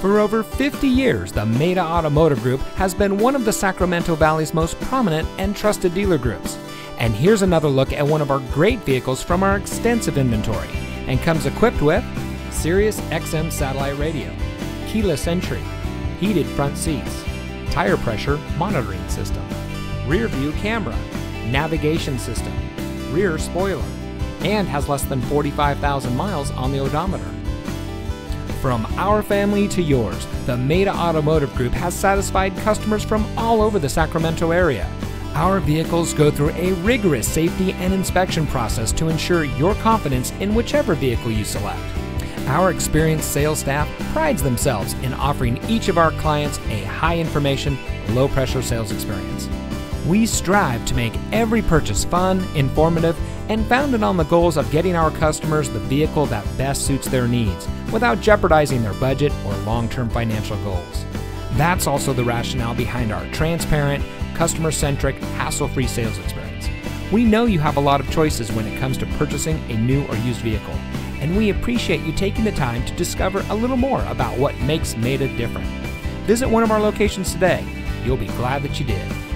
For over 50 years, the Maita Automotive Group has been one of the Sacramento Valley's most prominent and trusted dealer groups. And here's another look at one of our great vehicles from our extensive inventory and comes equipped with Sirius XM satellite radio, keyless entry, heated front seats, tire pressure monitoring system, rear view camera, navigation system, rear spoiler, and has less than 45,000 miles on the odometer. From our family to yours, the Maita Automotive Group has satisfied customers from all over the Sacramento area. Our vehicles go through a rigorous safety and inspection process to ensure your confidence in whichever vehicle you select. Our experienced sales staff prides themselves in offering each of our clients a high information, low pressure sales experience. We strive to make every purchase fun, informative, and founded on the goals of getting our customers the vehicle that best suits their needs without jeopardizing their budget or long term financial goals. That's also the rationale behind our transparent, customer centric, hassle free sales experience. We know you have a lot of choices when it comes to purchasing a new or used vehicle, and we appreciate you taking the time to discover a little more about what makes Maita different. Visit one of our locations today. You'll be glad that you did.